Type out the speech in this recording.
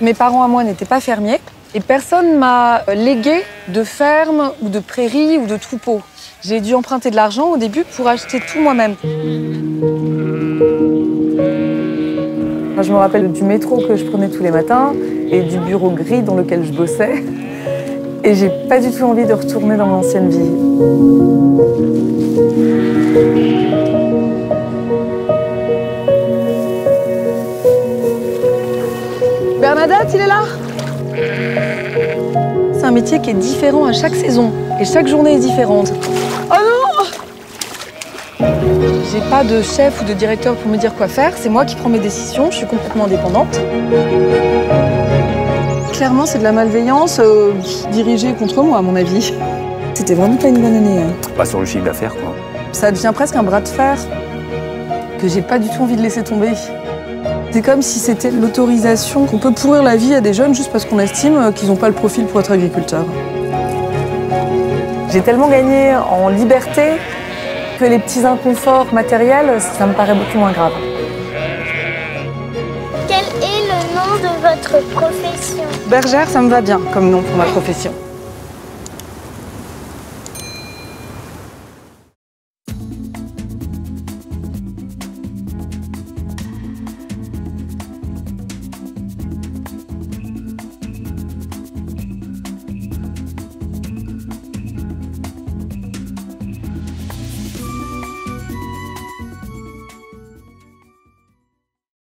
Mes parents à moi n'étaient pas fermiers et personne m'a légué de ferme ou de prairie ou de troupeau. J'ai dû emprunter de l'argent au début pour acheter tout moi-même. Je me rappelle du métro que je prenais tous les matins et du bureau gris dans lequel je bossais. Et j'ai pas du tout envie de retourner dans mon ancienne vie. Bernadette, il est là? C'est un métier qui est différent à chaque saison et chaque journée est différente. Oh non J'ai pas de chef ou de directeur pour me dire quoi faire, c'est moi qui prends mes décisions, je suis complètement indépendante. Clairement, c'est de la malveillance euh, dirigée contre moi, à mon avis. C'était vraiment pas une bonne année. hein. Pas sur le chiffre d'affaires, quoi. Ça devient presque un bras de fer que j'ai pas du tout envie de laisser tomber. C'est comme si c'était l'autorisation qu'on peut pourrir la vie à des jeunes juste parce qu'on estime qu'ils n'ont pas le profil pour être agriculteurs. J'ai tellement gagné en liberté que les petits inconforts matériels, ça me paraît beaucoup moins grave. Quel est le nom de votre profession? Bergère, ça me va bien comme nom pour ma profession.